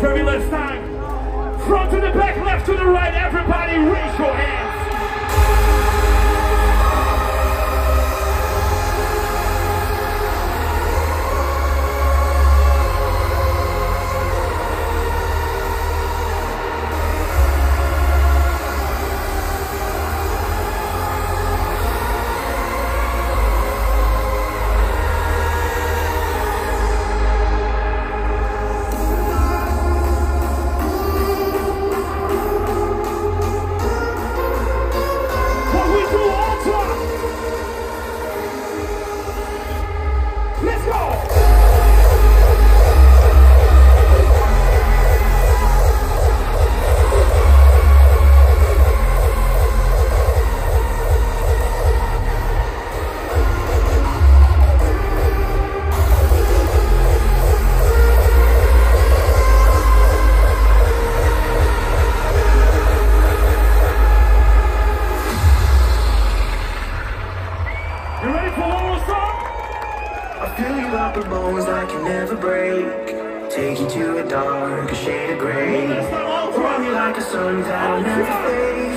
very time. Front to the back, left to the right, everybody raise your hands. I feel you up in bones I can never break. Take you to a dark shade of gray. Hold me like a sun that'll never fade.